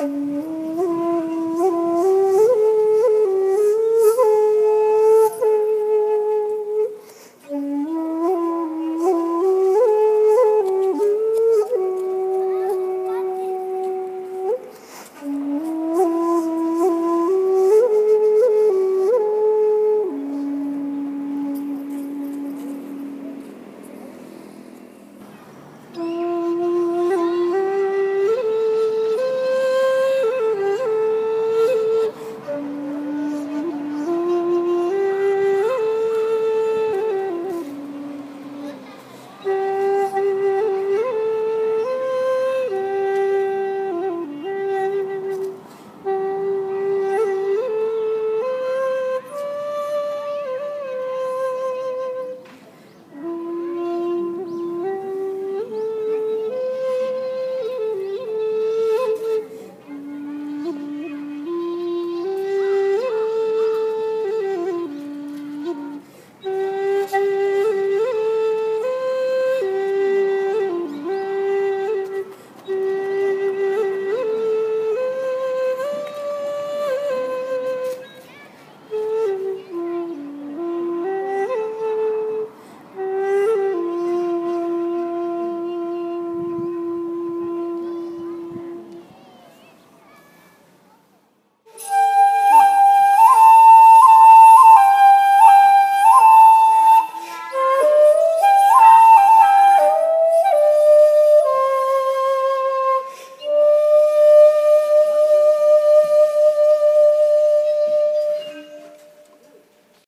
Mm-hmm.